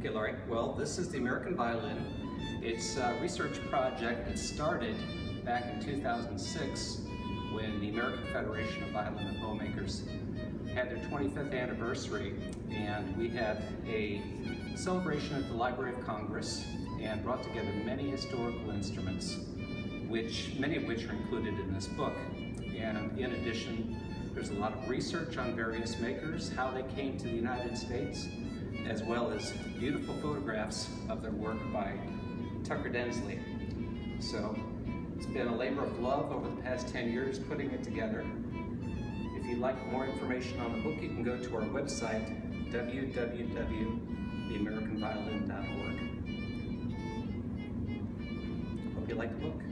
Okay, Laurie. Well, this is the American Violin. It's a research project that started back in 2006 when the American Federation of Violin and Bowmakers had their 25th anniversary and we had a celebration at the Library of Congress and brought together many historical instruments, which many of which are included in this book. And in addition, there's a lot of research on various makers, how they came to the United States, as well as beautiful photographs of their work by Tucker Densley. So it's been a labor of love over the past 10 years putting it together. If you'd like more information on the book, you can go to our website, www.theamericanviolin.org. Hope you like the book.